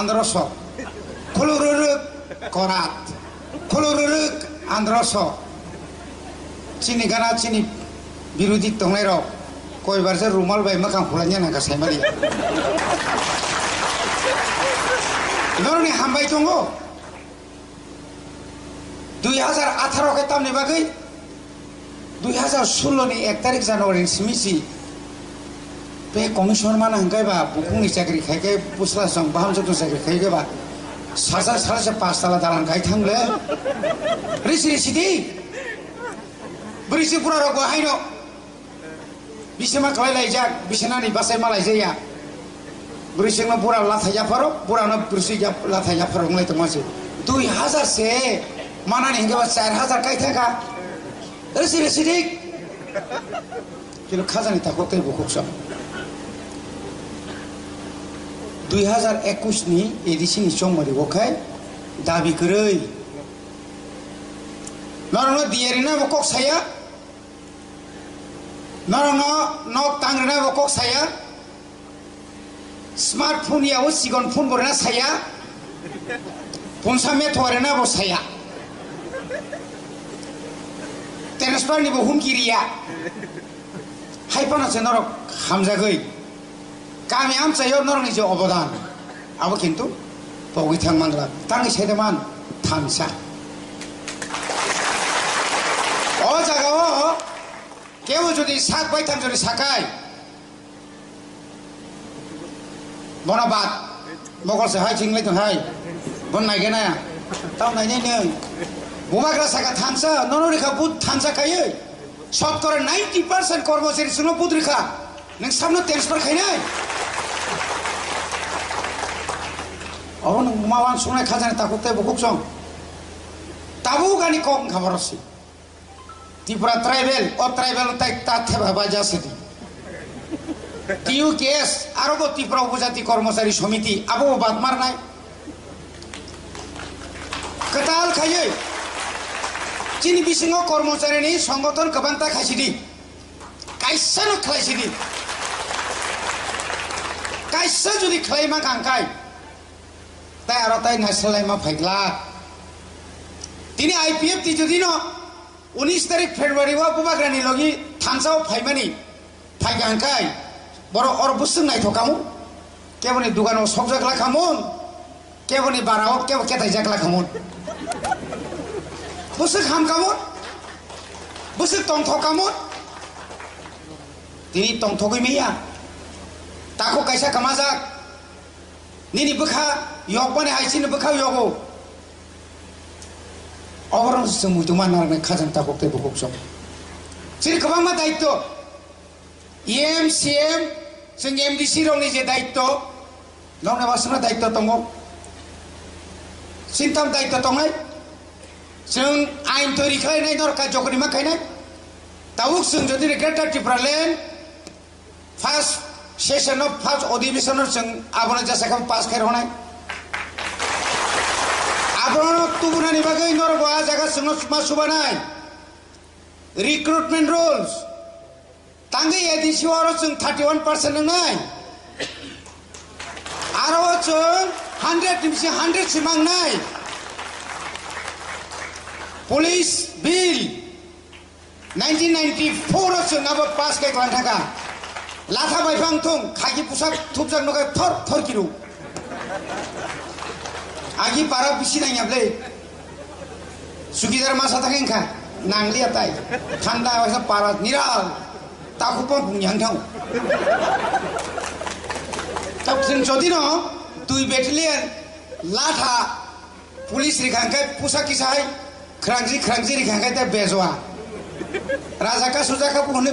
androsok kulururuk korat kulururuk androsok chini gana chini বিরোধী তংলাই rock কয়বারসে রুমাল by মাখাং ফুলাইনি নাকা সাইমারি ধরনি হামবাই দङ দুই হাজার আঠারোকে তামনি বাকি দুই হাজার ষোলোনি এক তারিখ জানুয়ারি সিমিসি बे कमिसन मान हांगायबा बुकुंनि चाकरि खायखाय बुस्ला सं बाहाम जतन चाकरि खायखायबा साजा सारासे पाँचतला दालान गायथांले रिसि रिसिदि बोरैसो बुरा रावखौ हायनो बिसोमा खालायलायजाक बिसोनानि बासाय मालाय जाया ब्रिसिंनो बुरा लाथाय जाफारो बुरानो ब्रिसि लाथाय जाफारो लायतो मासे दुइ हाजारसे मानानि हिंगाबा चार हाजार गाय थाखा ओरैसि रेसि दिक কিন্তু খাজানি তাকো তাই বুকুক সব दुई हाजार एकुशनि एडिशननि समरिगखाय दाबि करै नरनो दियारिना बकक साया। नरनो नक तांग्रिना बकक साया। स्मार्टफोन याव सिगन फोन बरना साया। फनसा मेथवारिना बो साया। ट्रेन्सफारनिबो हुमकिरिया हायफानासो नरक हामजागै। 까미암 짜요 너랑 이제 어보단 아버 긴도 보기 탕만 라 땅이 세대만 탐사 어자가 어 깨워주디 삭바이 탐조리 사카이 보나밭 먹었어 하이 징레든 하이 본 나게나야 다음 나이네는 বোমাগরা সাকা থানসা ননরেখা বুধ থানসা খাইয়ে শতকরা নাইনটি পার্সেন্ট কর্মচারী শুনো বুধ রেখা নों সামনে ট্রান্সফার খাই নাই ಅವನು ಉಮಾವಾನ್ ಸುಮ್ಮನೆ ಖಜಾನೆ ತಾಕುತ್ತೆ ಬುಕುಕ್ಸೋಂಗ್ ತಾವು ಗಾನಿ ಕೋಂ ಖಬರಸಿ ತ್ರಿಪುರ ট্রাইবেল ಓ ಟ್ರೈಬೆಲ್ ತೈ ತಾಥೆ ಭಾಬಾ ಜಾಸಿದಿ টিউ কেস আরও ত্রিপুরা উপজাতি কর্মচারী সমিতি, আবু বাদমার নাই। কতাল খাইয়ে চিন বিসিং কর্মচারী সংগঠন কবান্তা খাইছিদি খাইছি দি কাইসা যদি খাইমা কাঙ্কায় তাই আর তাই নাইসালাইমা ফাইগলা তিনি আইপিএফ তি যদি উনিশ তারিখ ফেব্রুয়ারি বা বুবাগ্রানি লগি থানসাও ফাইমানি ফাইগাংকাই বড় অর বুসুং নাইথকামু কেবনি দোকানাव সক জাগলা খামুন? কেবনি বারাও কেব কেতাই জাগলা খামুন? বুসুক হাম কামুন বুসুক টংথ কামুন তিনি টংথগৈ মিয়া। তাকো কাইসা কামা yo pani haisi ne bakau yo go awran sumu tuma nar me khajam ta kokte bokok som sir kaba ma daitto em cm sing em dc rong ni je daitto nong ne wasna daitto tongo sintam daitto tongai जों आइन तैरि खालामनाय दरखार जगनिमा खायनाय তাউক সিং যদি greater Tripura লেন first session of first অধিবেশন সিং আবরণ যা সেখানে পাস খের হনায় আবরণত্বগুণা নিভাগেই নরব আ জায়গা সুমা সুবানাই রিক্রুটমেন্ট রুলস তাঙ্গে এডিসি আরও চুং থার্টি ওয়ান পার্সেন্ট নাই। আরও চুং হান্ড্রেড নিমসি হান্ড্রেড সিমাং নাই। Police bill nineteen ninety four চুং আবো পাস কে কলান থাকা লাথা বাইফাং থুং খাকি পোশাক থুপজাক নগায় থর থর কিরু। আগি পারা বিসি নাইয়াবলে সুগিদার মাসা থাকেন খা নাংলিয়া তাই ঠান্ডা পারা নিরাল তাকো পন বুংয়াং থাও তাক जों যদি ন দুই বেটালিয়ন লাঠা পুলিশ রিখাঙ্কাই পুসা কিসাই খ্রাংজি খ্রাংজি রিখাঙ্কাই তা বেজवा রাজাকা সুজাকা বুহনে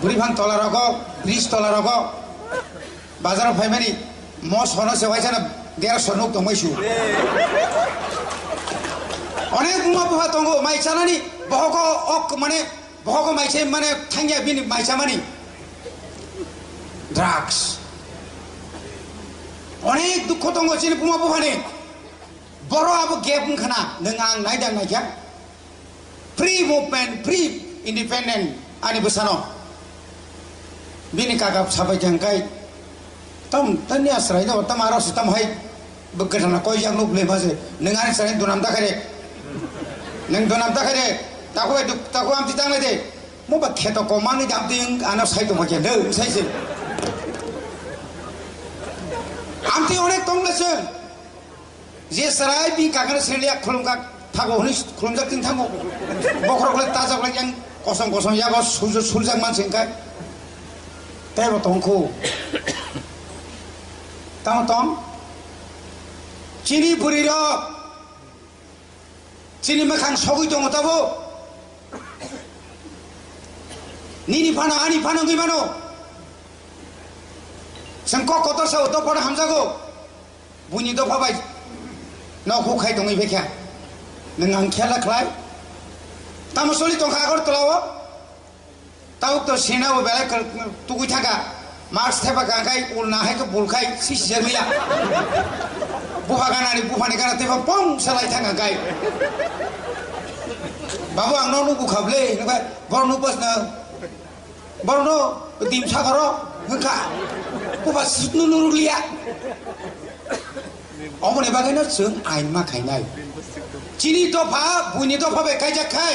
বুড়িভান তলা রক ব্রিজ তলা রক বাজার ফাইমানি ম সন সেবাইছে না দেড় সনুক দমাইছু অনেক মুমা বহা দঙ্গ মাইছানানি বহক অক মানে বহক মাইছে মানে থাঙ্গিয়া বিন মাইছা মানি ড্রাগস অনেক দুঃখ দঙ্গ চিনি বুমা বুহানি বড় আবু গেপ খানা নং আং নাইকা free movement free independent ani besano bini kakap sampai jangkai tam tani asrai da tam aro sitam hai bekerana koi yang nuk le base nengar srai dunam ta kare neng dunam ta kare taku edu taku am titang de mo ba kheto ko mani dam ting ana sai to maje ne sai se আমতি অনেক কম গেছেন যে সারাই B কাকার শ্রেণি খুলুমকা থাকো হনিস খুলুমজার তিন থাকো বখর করে তাজা করে 고성 고성 야고 술술 술장만 생각 대로 동쿠 땅땅 진이 부리려 진이면 강 속이 동었다고 니니 파는 아니 파는 기만호 성껏 걷어서 또 파는 함사고 문이도 봐봐 너훅 가이 동이 백야 능한 캐라 클라이 ತಮ್ಮ ಸುಳಿ ತೊಂಕ ಕೊಡ್ತಳವ ತಾವು ತೋ ಸೇನಾವು ಬೆಳೆ ತುಗು ಠಾಕ ಮಾರ್ಕ್ಸ್ ಥೇಪ ಕಾಂಕಾಯಿ ಉಲ್ ನಾಹೈಕ ಬುಲ್ಕಾಯಿ সিসের মিলা। বুফা গানারি বুফানি গানা তেবা পং সালাই থাকা গাই। বাবু, আংন নুকু খাবলে বড় নু বস না? বড় নো? দিম সাগর হা বুফা সুতনু নুরুলিয়া অমনে বাগাইনা যোন আইন মা খাইনাই চিনি দফা বুইনি দফা বেখাই যাখাই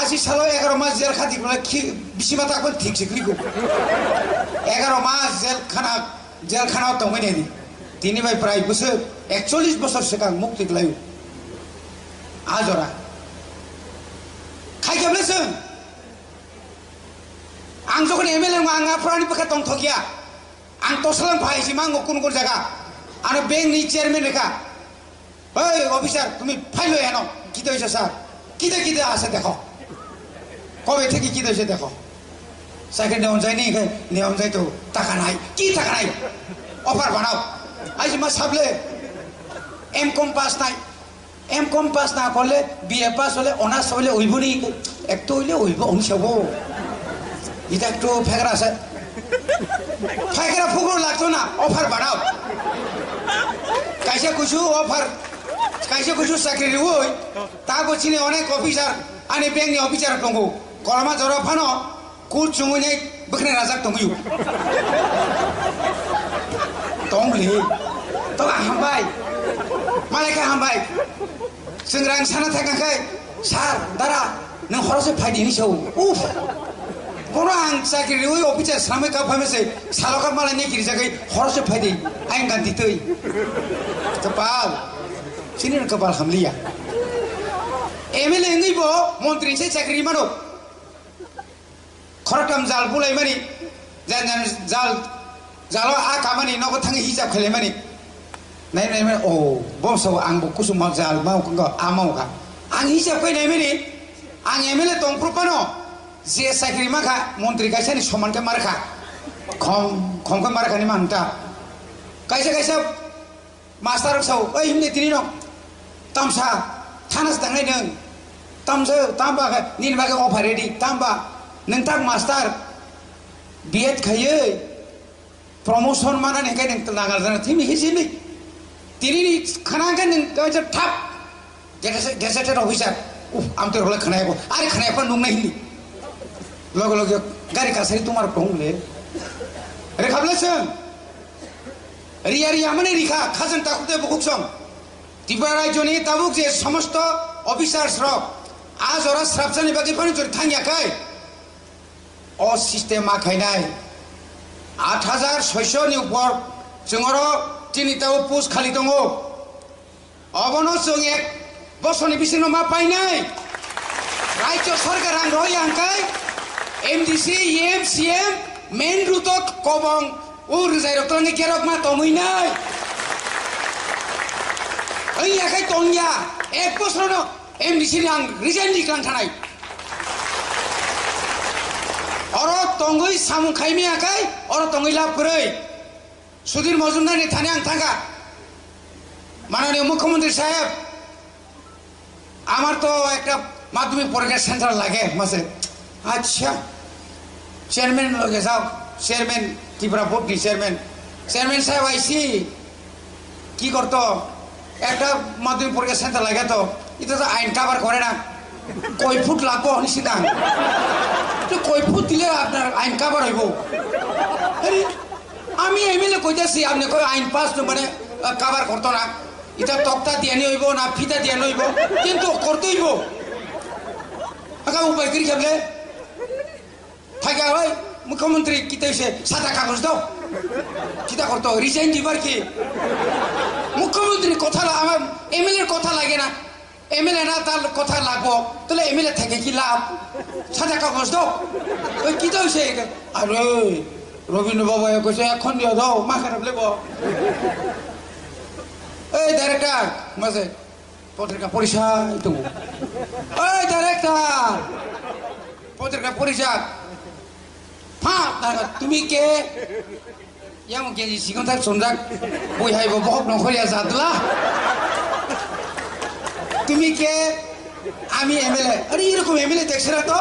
আশি সালে এগারো মাস জেল খাতি মানে বেশি মাথা এখন ঠিক কি করব? এগারো মাস জেলখানা জেলখানা তঙ্গাইনি তিনি ভাই প্রায় বছর, একচল্লিশ বছর সেখান মুক্তি লাই আজরা খাই কেমন আং যখন এম এল এ আঙা ফোরানি পেখা দং থকিয়া আং তসলাম ভাইছি মা কোন কোন জায়গা আর ব্যাংক নি চেয়ারম্যান রেখা। ওই অফিসার, তুমি ফাইল হয়ে আনো। কিতে হয়েছে, স্যার? কিতে কিতে আছে দেখো। কবে থেকে কি হয়েছে দেখো? সাইকেল নেওয়া যায়নি নেওয়া যায় তো টাকা নাই, কি টাকা নাই? অফার বানাও। আজ মা সাবলে এম কম পাস নাই। এম কম পাস না করলে বিএ পাস হলে অনার্স হলে ওইব নি। একটু হইলে ওইব অংশব এটা একটু ফেকরা আছে। ফেকরা ফুকুর লাগতো না অফার বানাও। কাইসে কুছু অফার কাইসে কুছু চাকরি ওই। তা বলছিনি অনেক অফিসার আনি ব্যাংকনি officer kolama jora phano ku chungu ne bkhne rajak tongu yu tong le to hambai malaka hambai singrang sana thaka kai sar dara nang khorose phaidi ni chau uf কোন আং চাকরি ওই অফিসে সামে কাপ ফামেছে সালকার মালা নিয়ে কিনে চাকরি খরচে ফাইদি আইন গান দিতেই কপাল চিনি কপাল হামলিয়া এম এল এ মন্ত্রী সেই চাকরি মানো खरताम जाल बुलाय मानि जान जान जाल जाल आ खामानि नगो थाङै हिसाब खालाय मानि नाय नाय माने ओ बसौ आंबो कुसुम जाल मावखो आ मावखा आं हिसाब फैनाय मानि आं एमएलए दंफ्रुपानो जे चाकरि माखा मन्त्रि गायसानि समानखौ मारखा खम खमखौ मारखानि मानता गायसा गायसा मास्टार सौ ओइ हिमने तिनि दं तामसा थानास दांनाय नों तामसो तामबा निन बागे अफार रेडि तामबा नोंथां मास्टार बिएड खायो प्रमोशन मानानै खाय नों नागार जाना थिमि हिसिमि तिनि खानांगो नों गावजों थाब गेजेटेड अफिसार उफ आम तो रला खानायको आरे खानायको नुंनाय हिनि लगे लगे गारि कासारि तुम्हार दंले रे खाबलेसों রিয়া রিয়া মানে রিখা খাজেন তাকুতে বুকুক সং তিবা রাজ্যনি তাবুক যে সমস্ত অফিসার্স রক আজ ওরা স্রাবসানি বাকি পানি চুরি থাঙ্গিয়াখাই অ অচিষ্টেমা খাইনাই আট হাজার ছয়শনি উপর জর তিনটাও পোস্ট খালি দো অবন এক বছরনি বিশ্ব মা পাই নাই। রাজ্য সরকার আং রই আংকাই এমডিসি ইএম সিএম মেন রুটত কবং। ও রিজাই রতনি কেরক মা তমই নাই। এই একাই তঙ্গিয়া এক বছর এম ডি এমডিসি আং রিজাইন দিকান থানায় অর তঙ্গই সামু খাইমি আকাই অর তঙ্গই লাভ করে সুধীর মজুমদার থানে আং থাকা মাননীয় মুখ্যমন্ত্রী সাহেব, আমার তো একটা মাধ্যমিক পরীক্ষা সেন্টার লাগে মাসে। আচ্ছা চেয়ারম্যান লগে যাও। চেয়ারম্যান ত্রিপুরা ভোটনি চেয়ারম্যান। চেয়ারম্যান সাহেব আইসি, কি করতো? একটা মাধ্যমিক পরীক্ষা সেন্টার লাগে তো। এটা তো আইন কাবার করে না। কই ফুট লাগবো নিশ্চিত তো কয় ফুট দিলে আপনার আইন কাবার হইব? আরে, আমি এমএলএ কইতেছি, আপনি কই আইন পাস মানে কাবার করতো না। এটা তক্তা দিয়ে হইব না ফিতা দিয়ে হইব? কিন্তু করতে হইব। আকা উপায় করি খেবলে থাকে হয়, মুখ্যমন্ত্রী কিতে হইছে? সাদা কাগজ দাও। কিতা করতো? রিজাইন দিবার কি? মুখ্যমন্ত্রীর কথা আমার এমএলএ কথা লাগে না। এমএলএ না তার কথা লাগবো। তাহলে এমএলএ থেকে কি লাভ? সাদা কাগজ দাও ওই কি তো হইছে আরে রবীন্দ্র বাবু কইছে এখন দিও দাও মা খারাপ লেব এই ডাইরেক্টর মাঝে পত্রিকা পরিষদ তো এই ডাইরেক্টর পত্রিকা পরিষদ হ্যাঁ তুমি কে? যেমন কে সিগন থাক সন্ধ্যা বই হাইব বহক নখরিয়া যাতলা তুমি কে? আমি এমএলএ আরে এরকম এমএলএ দেখছে না তো?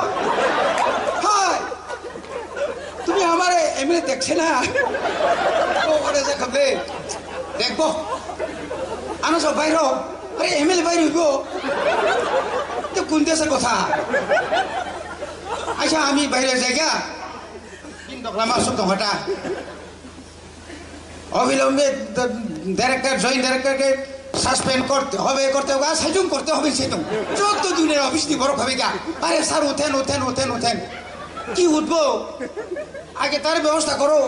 তুমি আমার এমএলএ দেখছে না? ওরে দেখাবে। আনো সব বাইর। আরে এমএলএ বাইর হইব। তো কোন দেশের কথা? আচ্ছা আমি বাইরে জায়গা অবিলম্বে ডাইরেক্টর জয়েন্ট ডাইরেক্টরকে সাসপেন্ড করতে হবে করতে হবে, আর সাইজুম করতে হবে সেরকম চোদ্দ দিনের অফিস দিয়ে বরফ হবে গা। আরে স্যার, উঠেন উঠেন উঠেন উঠেন। কি উঠবো? আগে তার ব্যবস্থা করো।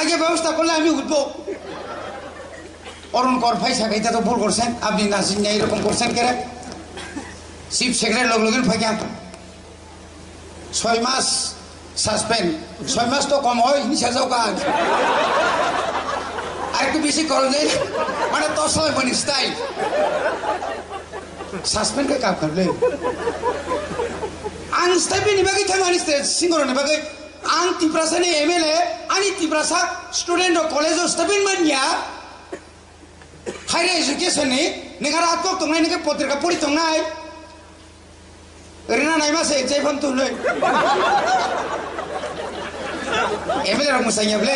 আগে ব্যবস্থা করলে আমি উঠবো। অরুণ কর ফাইসা এটা তো ভুল করছেন। আপনি নাসিন না এরকম করছেন কেরে? চিফ সেক্রেটারি লগ লগেন ফাইকা ছয় মাস সাসপেন্ড ছয় মাস তো কম হয় নিশা যাও কাজ একটু বেশি করলে মানে তসলায় মানে স্টাইল সাসপেন্ড কে কাপ করলে आं स्टाइपेन्ड निबागै थाइ मानिस सिंगर निबागै आं तिप्रासानि एमएलए आंनि तिप्रासा स्टुडेन्ट कलेज स्टाइपेन्ड मानिया हायर एजुकेसननि नोंहा रातबक दंनाय नोंहा पत्रिका पढ़ि दंनाय ओरैनो नाय मासे जाय फान तुनै एमएलए रक मोसाङियाब्ले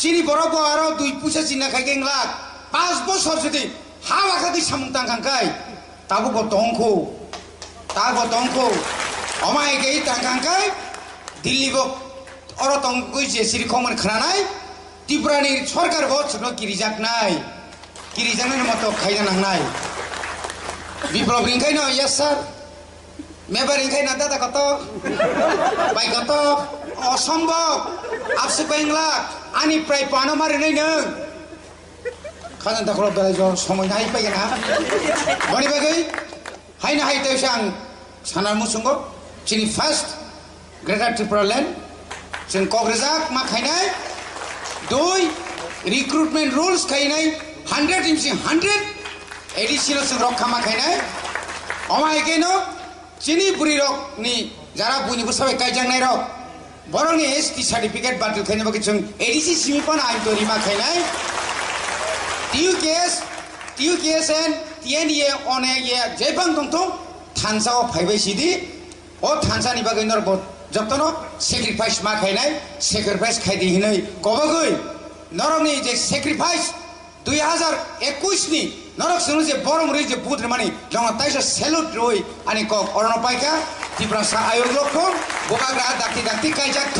চিনি বরফ আরও দুই পুষে চিনা খাই গেংলাক পাঁচ বছর যদি হাওয়া খাতি সামুং টাঙ্কাঙ্কাই তাবো গত অঙ্ক তা গত অঙ্ক অমায় গেই টাঙ্কাঙ্কাই দিল্লি বক অর তঙ্কই যে সিরি খমন খানানাই ত্রিপুরানি সরকার বছর কিরিজাক নাই। কিরিজানের মতো খাইনা নাংনাই বিপ্লব রিঙ্কাই ন ইয়াস স্যার। মেবার রিঙ্কাই না দাদা কত? বাই কত? অসম্ভব। আপসে আনি आनिफ्राय बानामारिनै नों खाजान्था खलब दालायज' समायना हायफैगोन हा बनि बागै हायना हायथायसो आं साना मुसुंग जोंनि फार्स्ट ग्रेटार त्रिपुरालेण्ड जों क'क्राझार मा खायनाय दुइ रिक्रुटमेन्ट रुल्स खायनाय हान्ड्रेड इनसि हान्ड्रेड एडिसनेल जों रक खामा खायनाय अमा हेखेनो जोंनि बुरि रकनि যারা বুঝব সবাই কাজ নাই রক বরং এসটি সার্টিফিকেট বাতিল খাই নেব কিছু? এডিসি সিমিপন আইন তৈরি মা খাই নাই। টিউ কেস টিউ কেস এন তিয়ান ইয়ে অনে ইয়ে যেবাং তন্ত থানসা ও ফাইবাই সিদি ও থানসা নিবা গই নর যতন সেক্রিফাইস মা খাই নাই সেক্রিফাইস খাই দি হিনই কবগই নরমনি যে সেক্রিফাইস দুই হাজার একুশ নি, নরক শুনু যে বরং রই যে বুধ মানে যখন তাইসা সেলুট রই, আনি কক অরণ পাইকা। Di berasa air lokor, bukan berada dakti-dakti kajak